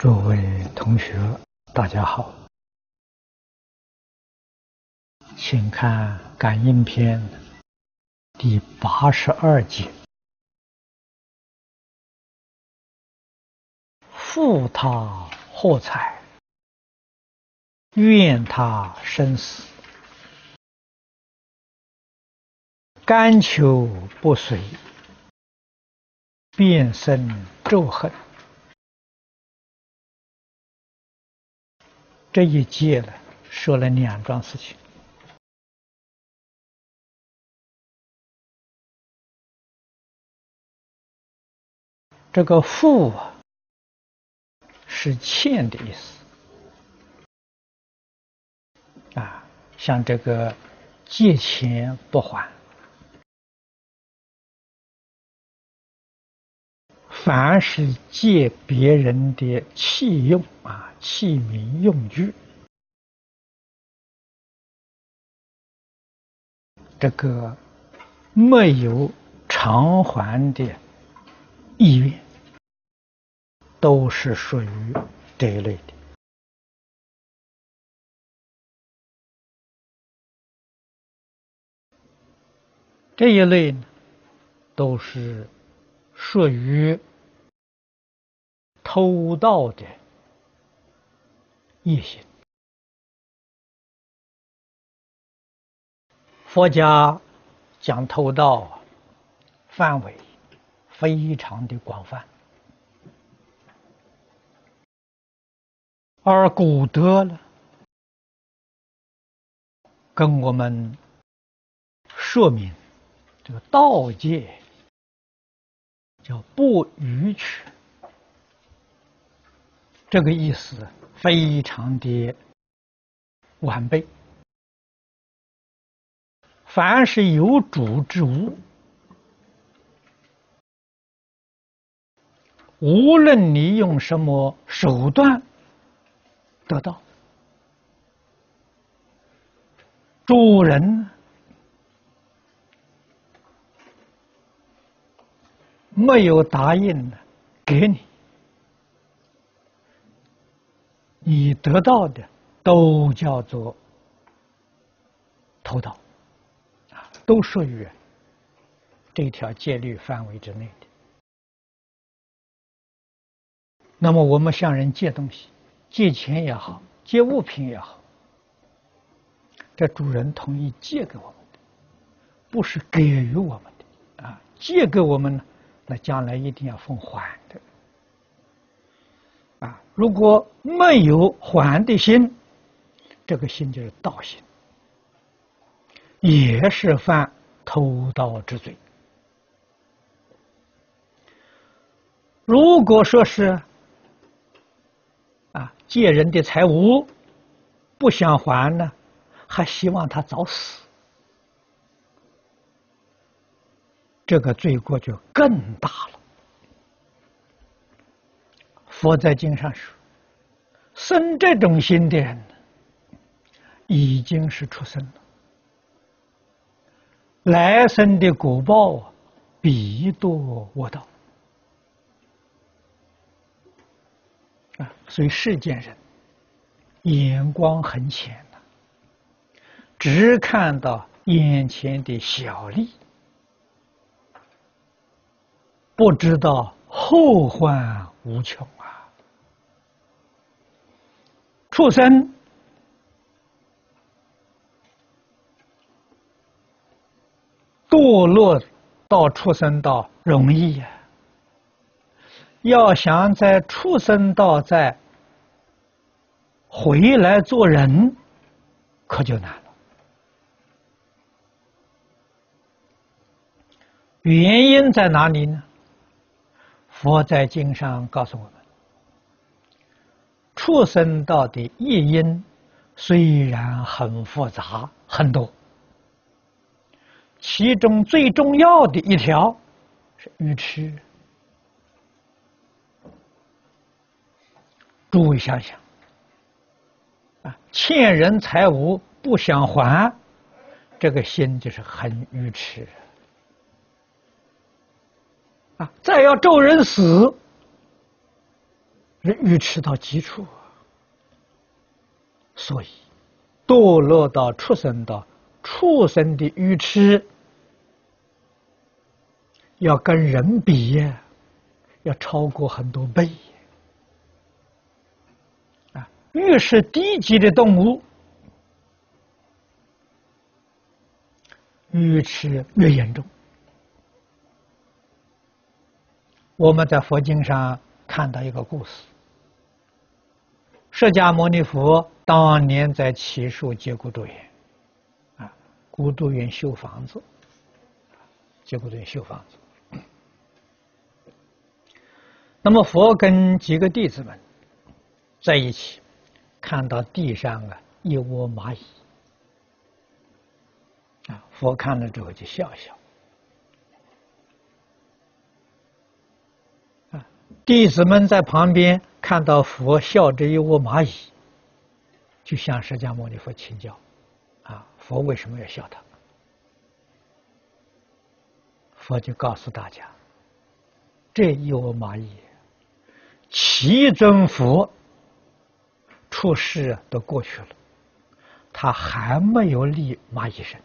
各位同学，大家好，请看《感应篇》第八十二节：“负他祸财，怨他生死，甘求不遂，便生咒恨。”这一节呢，说了两桩事情。这个“负”啊，是欠的意思啊，像这个借钱不还，凡是借别人的器用啊。器皿用具，这个没有偿还的意愿，都是属于这一类的。这一类呢，都是属于偷盗的。业行，佛家讲偷盗范围非常的广泛，而古德呢，跟我们说明这个道界叫不逾矩，这个意思。非常的完备。凡是有主之物，无论你用什么手段得到，主人没有答应给你。你得到的都叫做偷盗，啊，都属于这条戒律范围之内的。那么我们向人借东西，借钱也好，借物品也好，这主人同意借给我们的，不是给予我们的啊，借给我们呢，那将来一定要奉还。啊，如果没有还的心，这个心就是盗心，也是犯偷盗之罪。如果说是啊借人的财物不想还呢，还希望他早死，这个罪过就更大了。佛在经上说：“生这种心的人，已经是出生了。来生的果报啊必多恶道啊！所以世间人眼光很浅呐，只看到眼前的小利，不知道后患无穷。”畜生堕落到畜生道容易呀，要想在畜生道再回来做人，可就难了。原因在哪里呢？佛在经上告诉我们。畜生道的业因虽然很复杂很多，其中最重要的一条是愚痴。诸位想想，啊，欠人财物不想还，这个心就是很愚痴。啊，再要咒人死。是愚痴到极处，所以堕落到畜生道，畜生的愚痴要跟人比，要超过很多倍啊！越是低级的动物，愚痴越严重。我们在佛经上看到一个故事：释迦牟尼佛当年在祇树结孤独园，啊，孤独园修房子，结孤独园修房子。那么佛跟几个弟子们在一起，看到地上啊一窝蚂蚁，啊，佛看了之后就笑笑。弟子们在旁边看到佛笑着一窝蚂蚁，就向释迦牟尼佛请教：“啊，佛为什么要笑他？”佛就告诉大家：“这一窝蚂蚁，七尊佛出世都过去了，他还没有立蚂蚁身。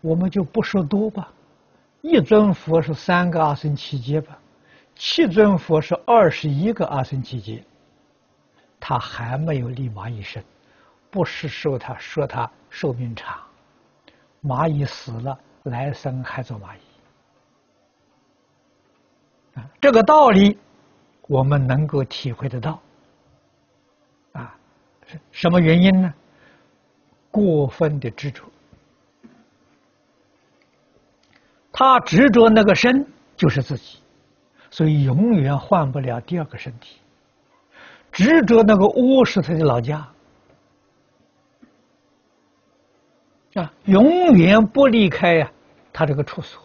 我们就不说多吧。”一尊佛是三个阿僧祇劫吧，七尊佛是二十一个阿僧祇劫，他还没有立蚂蚁身，不是说他说他寿命长，蚂蚁死了来生还做蚂蚁啊，这个道理我们能够体会得到啊，什么原因呢？过分的执着。他执着那个身就是自己，所以永远换不了第二个身体。执着那个窝是他的老家，啊，永远不离开呀，他这个处所。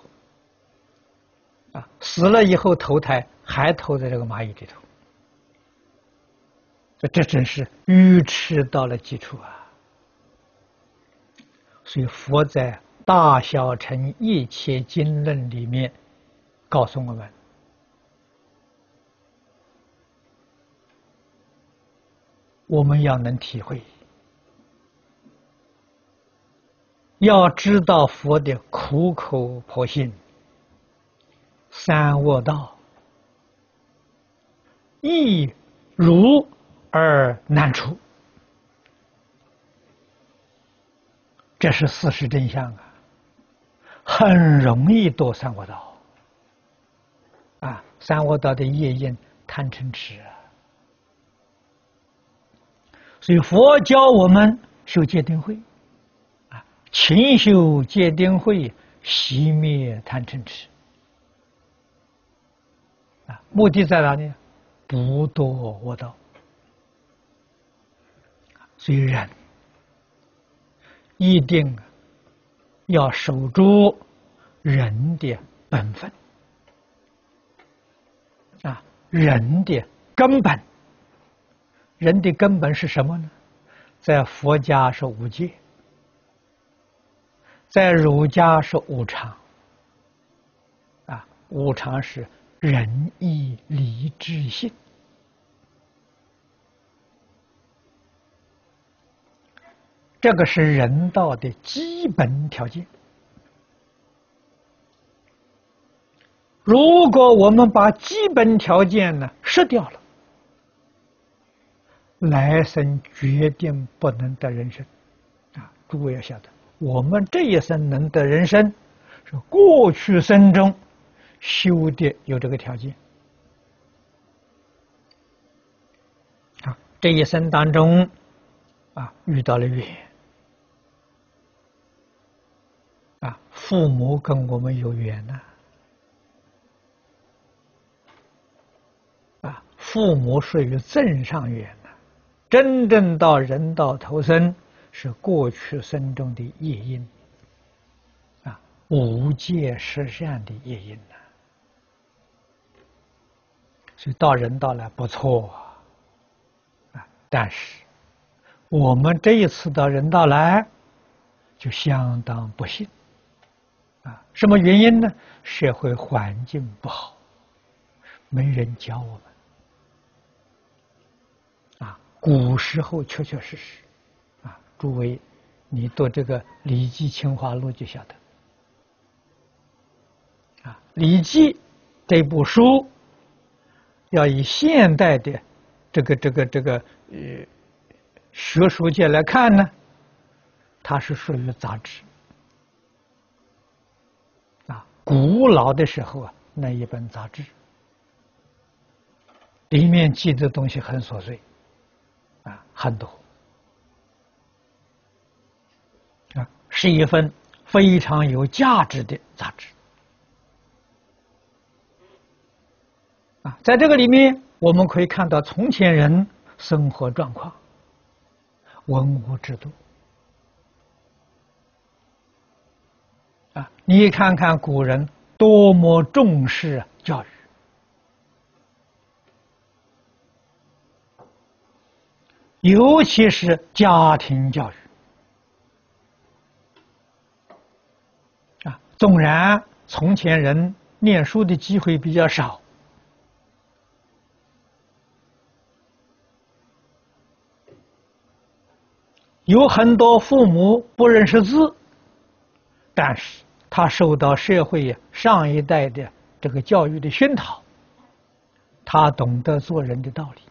啊，死了以后投胎还投在这个蚂蚁里头，这这真是愚痴到了极处啊！所以佛在。大小乘一切经论里面告诉我们，我们要能体会，要知道佛的苦口婆心，三恶道易如而难出，这是事实真相啊。很容易堕三恶道，啊，三恶道的业因贪嗔痴啊，所以佛教我们修戒定慧，啊，勤修戒定慧，熄灭贪嗔痴，啊，目的在哪里？不堕恶道，所以人一定。要守住人的本分啊，人的根本，人的根本是什么呢？在佛家是无戒，在儒家是无常啊，无常是仁义礼智信。这个是人道的基本条件。如果我们把基本条件呢失掉了，来生决定不能得人生。啊，诸位要晓得，我们这一生能得人生，是过去生中修的有这个条件。啊，这一生当中，啊，遇到了缘。啊父母跟我们有缘呐，啊，父母属于正上缘呐，真正到人道投生是过去生中的业因，啊，无界十善的业因呐，所以到人道来不错啊，啊，但是我们这一次到人道来就相当不幸。啊，什么原因呢？社会环境不好，没人教我们。啊，古时候确确实实，啊，诸位，你读这个《礼记·清华录》就晓得。啊，《礼记》这部书，要以现代的这个这个这个呃学术界来看呢，它是属于杂志。古老的时候啊，那一本杂志，里面记的东西很琐碎，啊，很多，啊，是一份非常有价值的杂志。啊，在这个里面，我们可以看到从前人生活状况、文物制度。啊，你看看古人多么重视教育，尤其是家庭教育。啊，纵然从前人念书的机会比较少。有很多父母不认识字，但是他受到社会上一代的这个教育的熏陶，他懂得做人的道理，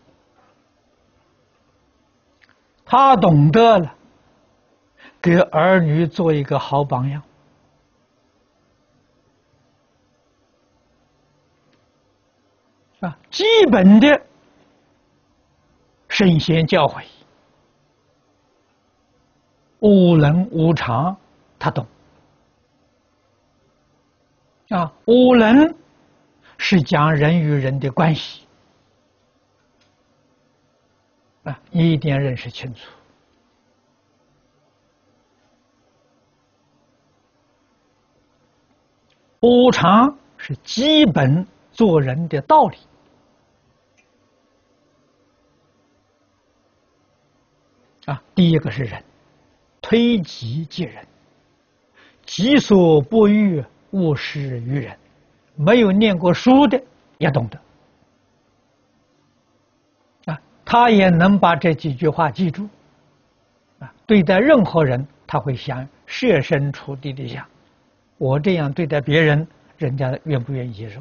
他懂得了给儿女做一个好榜样啊，基本的圣贤教诲。无能无常，他懂啊。无能是讲人与人的关系啊，你一定要认识清楚。无常是基本做人的道理啊。第一个是人。推己及人，己所不欲，勿施于人。没有念过书的也懂得啊，他也能把这几句话记住啊。对待任何人，他会想设身处地的想：我这样对待别人，人家愿不愿意接受？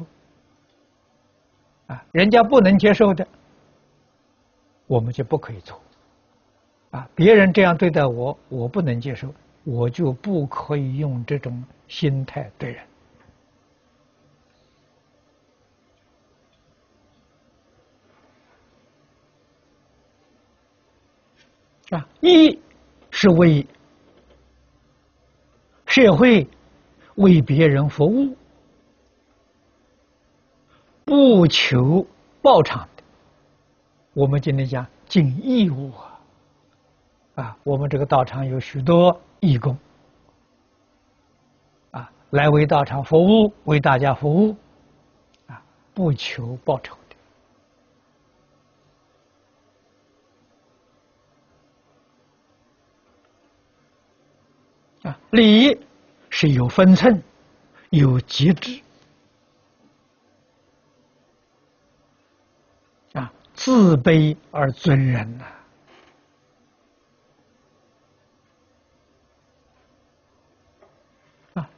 啊，人家不能接受的，我们就不可以做。啊！别人这样对待我，我不能接受，我就不可以用这种心态对人。啊，一是为社会、为别人服务，不求报偿的。我们今天讲尽义务啊。啊，我们这个道场有许多义工，啊，来为道场服务，为大家服务，啊，不求报酬的。啊，礼是有分寸，有节制，啊，自卑而尊人呐。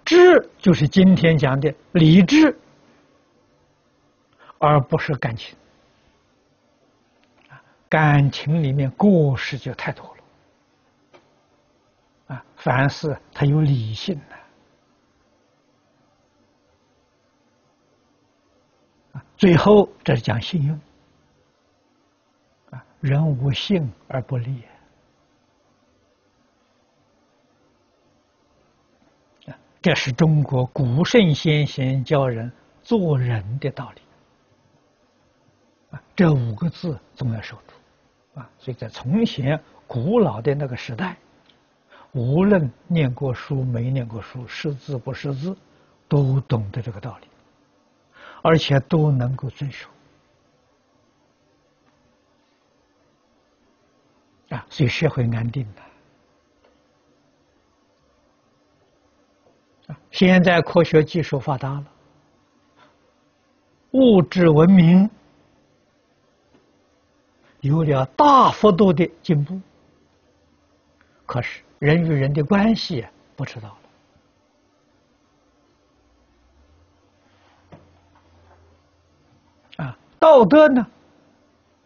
智就是今天讲的理智，而不是感情。感情里面过失就太多了。啊，凡事它有理性的。啊，最后这是讲信用。啊，人无信而不立。这是中国古圣先贤教人做人的道理啊！这五个字总要守住啊！所以在从前古老的那个时代，无论念过书没念过书，识字不识字，都懂得这个道理，而且都能够遵守啊！所以社会安定了。现在科学技术发达了，物质文明有了大幅度的进步，可是人与人的关系不知道了啊，道德呢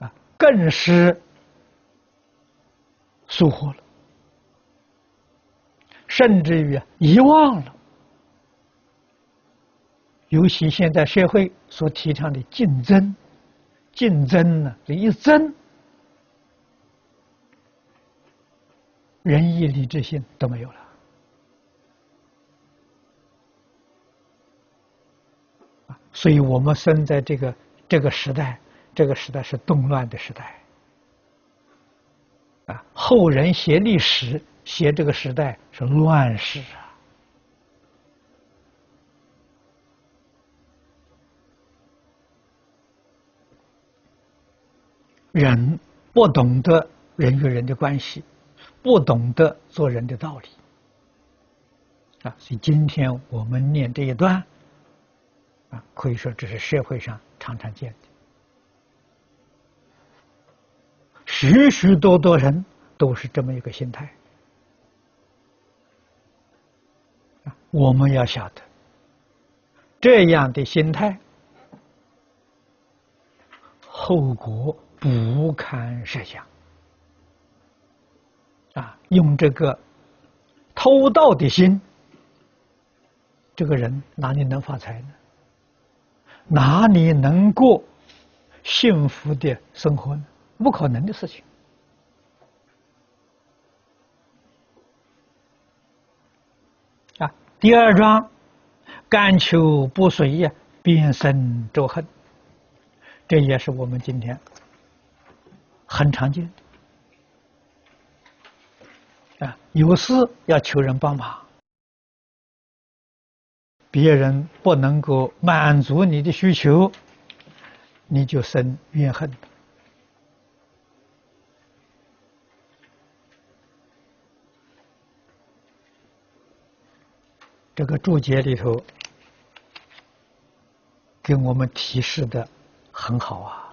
啊更是疏忽了，甚至于遗忘了。尤其现在社会所提倡的竞争，竞争呢，这一争，仁义礼智信都没有了。所以我们生在这个这个时代，这个时代是动乱的时代。啊，后人写历史，写这个时代是乱世啊。人不懂得人与人的关系，不懂得做人的道理啊！所以今天我们念这一段啊，可以说这是社会上常常见的，许许多多人都是这么一个心态啊我们要晓得这样的心态后果。不堪设想啊！用这个偷盗的心，这个人哪里能发财呢？哪里能过幸福的生活呢？不可能的事情啊！第二章，甘求不遂呀，变生咒恨，这也是我们今天。很常见啊，有事要求人帮忙，别人不能够满足你的需求，你就生怨恨。这个注解里头给我们提示的很好啊。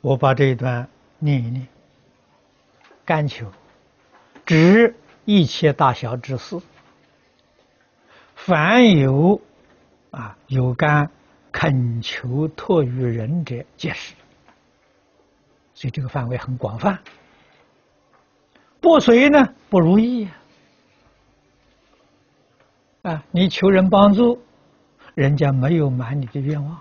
我把这一段念一念。甘求，知一切大小之事，凡有啊有甘恳求托于人者，皆是。所以这个范围很广泛。不随呢，不如意啊！你求人帮助，人家没有满你的愿望。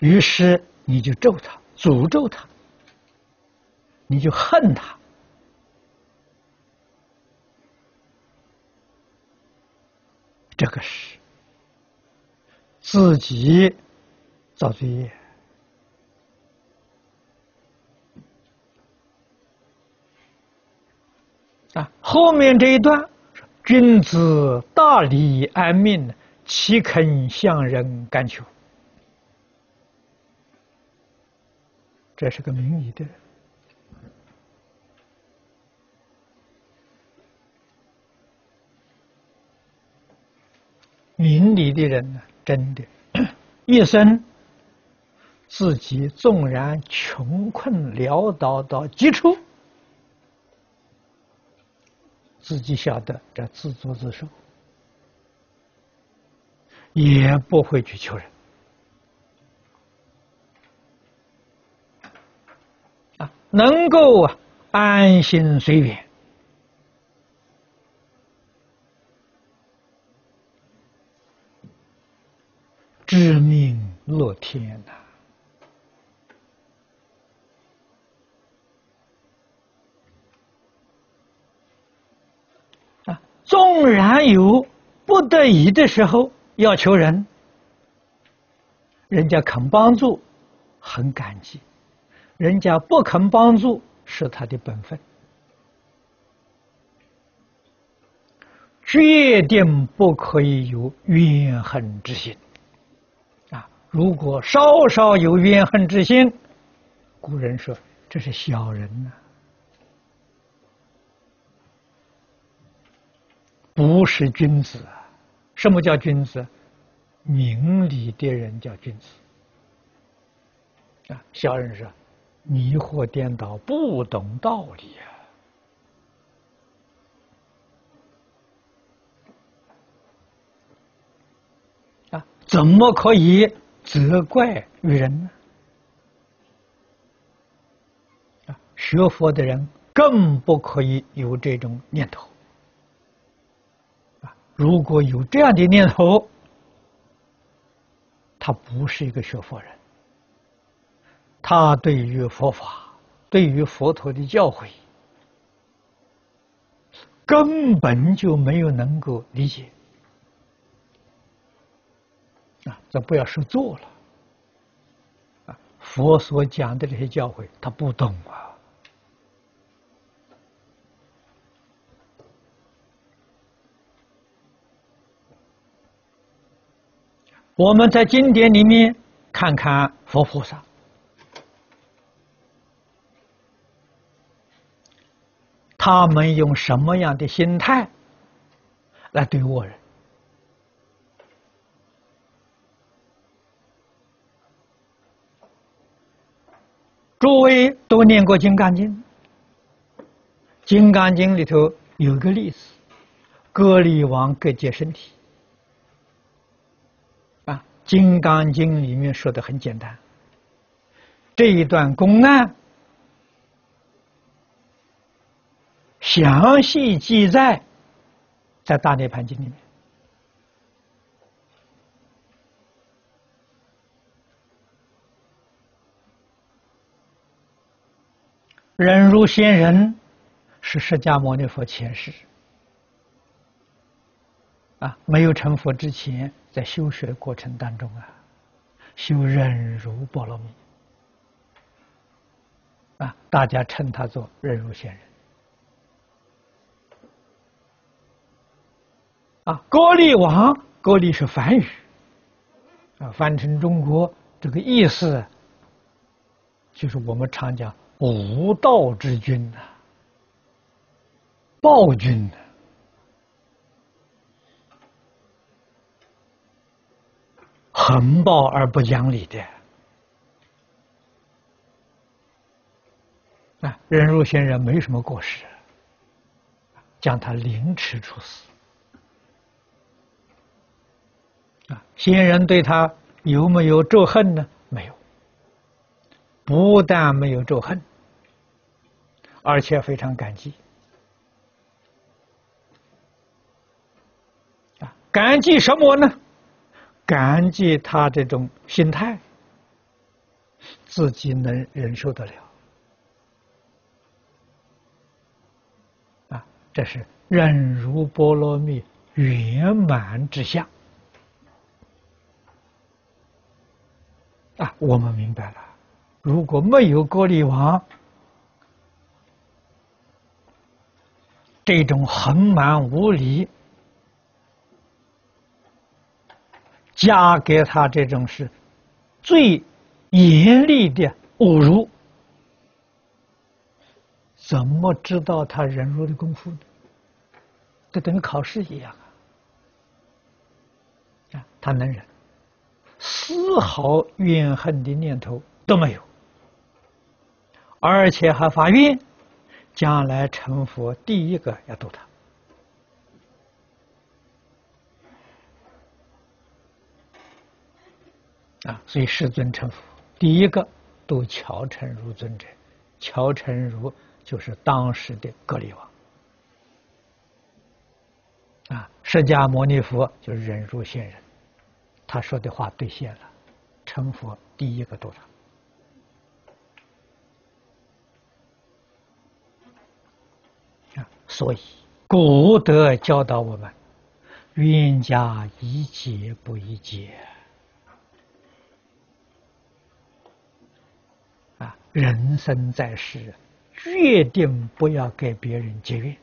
于是你就咒他，诅咒他，你就恨他，这个是自己造罪业啊！后面这一段，君子大礼安命，岂肯向人甘求？这是个明理的人，明理的人呢，真的，一生自己纵然穷困潦倒到极处，自己晓得这自作自受，也不会去求人。能够啊安心随缘，知命乐天呐！啊，纵然有不得已的时候要求人，人家肯帮助，很感激。人家不肯帮助，是他的本分。决定不可以有怨恨之心。啊，如果稍稍有怨恨之心，古人说这是小人呐，不是君子啊。什么叫君子？明理的人叫君子。啊，小人是迷惑颠倒，不懂道理啊。怎么可以责怪于人呢？啊，学佛的人更不可以有这种念头。啊，如果有这样的念头，他不是一个学佛人，他对于佛法、对于佛陀的教诲，根本就没有能够理解。啊，这不要说做了。啊，佛所讲的这些教诲，他不懂啊。我们在经典里面看看佛菩萨，他们用什么样的心态来对我人？诸位都念过《金刚经》，《金刚经》里头有个例子：割离王割截身体。啊，《金刚经》里面说的很简单，这一段公案详细记载在《大涅盘经》里面。忍辱仙人是释迦牟尼佛前世。啊，没有成佛之前，在修学过程当中啊，修忍辱波罗蜜。啊，大家称他做忍辱仙人。啊。高丽王，高丽是梵语啊，翻成中国这个意思，就是我们常讲。无道之君呐，暴君呐，横暴而不讲理的啊！忍辱仙人没什么过失，将他凌迟处死啊！仙人对他有没有咒恨呢？没有，不但没有咒恨。而且非常感激啊！感激什么呢？感激他这种心态，自己能忍受得了啊！这是忍辱波罗蜜圆满之相啊！我们明白了，如果没有割力王。这种横蛮无理，加给他这种是最严厉的侮辱，怎么知道他忍辱的功夫呢？这等于考试一样啊！啊，他能忍，丝毫怨恨的念头都没有，而且还发愿。将来成佛，第一个要度他啊！所以世尊成佛，第一个度乔成如尊者，乔成如就是当时的格力王啊！释迦牟尼佛就是忍辱仙人，他说的话兑现了，成佛第一个度他。所以，古德教导我们：冤家宜解不宜结。啊，人生在世，决定不要给别人结怨。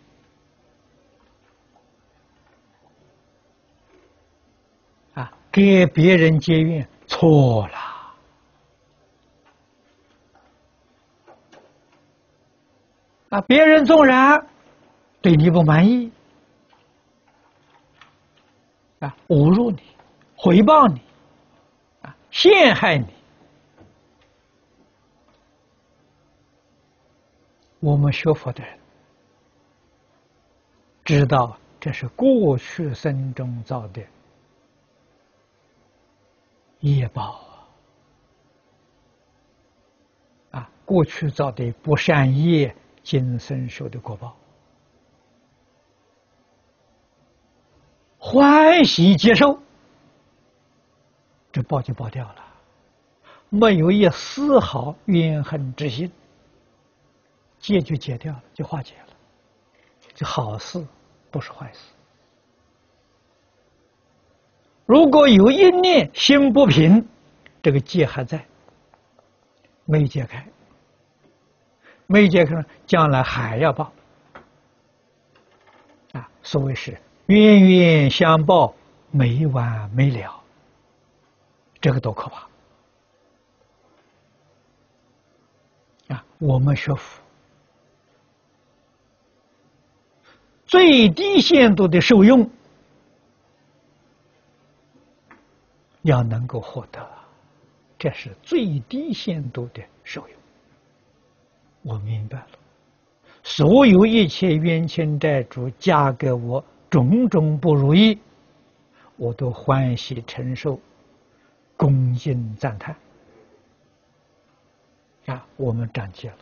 给别人结怨，错了。啊，别人纵然对你不满意，啊，侮辱你、回报你、啊，陷害你，我们学佛的人知道这是过去生中造的业报啊，啊，过去造的不善业。今生受的果报，欢喜接受，这报就报掉了，没有一丝毫怨恨之心，戒就戒掉了，就化解了，这好事不是坏事。如果有一念心不平，这个戒还在，没解开。没解开，将来还要报啊！所谓是冤冤相报，没完没了，这个多可怕啊！我们学佛，最低限度的受用要能够获得，这是最低限度的受用。我明白了，所有一切冤亲债主加给我种种不如意，我都欢喜承受，恭敬赞叹。啊，我们长戒了，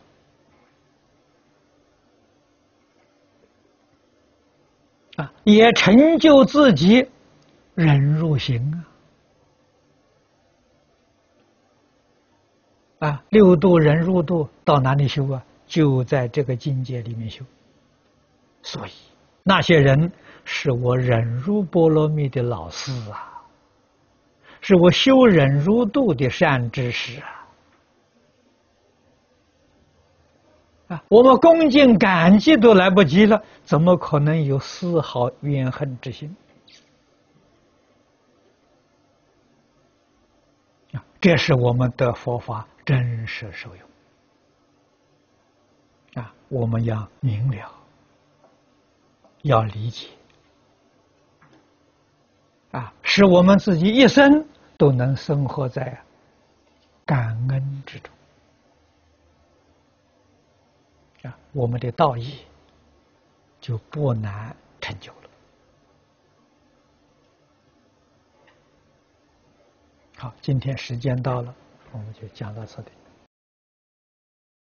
啊，也成就自己忍辱行啊，啊，六度忍入度。到哪里修啊？就在这个境界里面修。所以那些人是我忍辱波罗蜜的老师啊，是我修忍辱度的善知识啊！啊，我们恭敬感激都来不及了，怎么可能有丝毫怨恨之心？这是我们的佛法真实受用。啊，我们要明了，要理解，啊，使我们自己一生都能生活在感恩之中，啊，我们的道义就不难成就了。好，今天时间到了，我们就讲到这里。